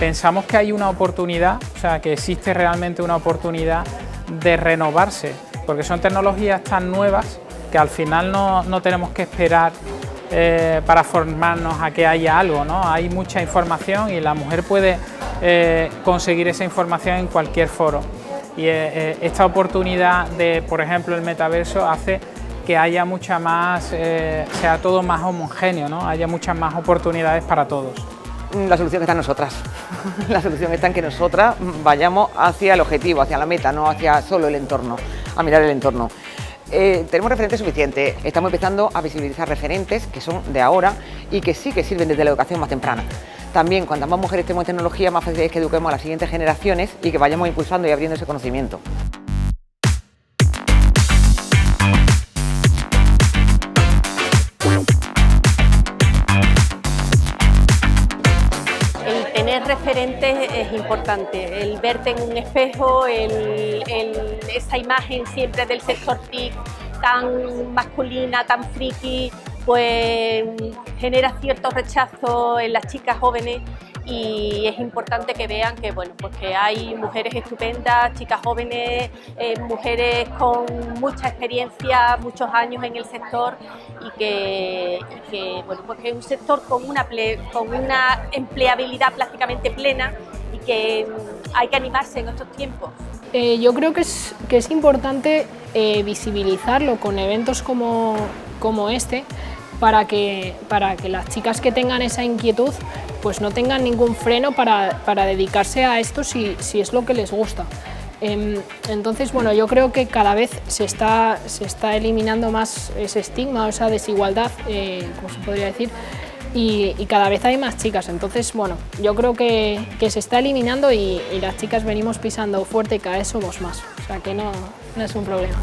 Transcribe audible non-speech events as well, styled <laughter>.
pensamos que hay una oportunidad, o sea, que existe realmente una oportunidad de renovarse, porque son tecnologías tan nuevas que al final no, tenemos que esperar eh, para formarnos a que haya algo, ¿no? Hay mucha información y la mujer puede eh, conseguir esa información en cualquier foro. Y eh, esta oportunidad de, por ejemplo, el metaverso hace que haya mucha más, sea todo más homogéneo, ¿no? haya muchas más oportunidades para todos. La solución está en nosotras. <laughs> La solución está en que nosotras vayamos hacia el objetivo, hacia la meta, no hacia solo el entorno, a mirar el entorno. Eh, tenemos referentes suficientes, estamos empezando a visibilizar referentes que son de ahora y que sí que sirven desde la educación más temprana. También, cuanto más mujeres tenemos en tecnología, más fácil es que eduquemos a las siguientes generaciones y que vayamos impulsando y abriendo ese conocimiento. Referentes es importante, el verte en un espejo, esa imagen siempre del sector TIC tan masculina, tan friki, pues genera cierto rechazo en las chicas jóvenes y es importante que vean que, bueno, pues que hay mujeres estupendas, chicas jóvenes, eh, mujeres con mucha experiencia, muchos años en el sector y que, bueno, pues es un sector con una, con una empleabilidad prácticamente plena y que hay que animarse en estos tiempos. Eh, yo creo que es, que es importante eh, visibilizarlo con eventos como, como este, para que, para que las chicas que tengan esa inquietud pues no tengan ningún freno para, dedicarse a esto si, es lo que les gusta. Em, entonces, bueno, yo creo que cada vez se está, se está eliminando más ese estigma o esa desigualdad, eh, como se podría decir, y, cada vez hay más chicas. Entonces, bueno, yo creo que, se está eliminando y, las chicas venimos pisando fuerte y cada vez somos más. O sea que no, no es un problema.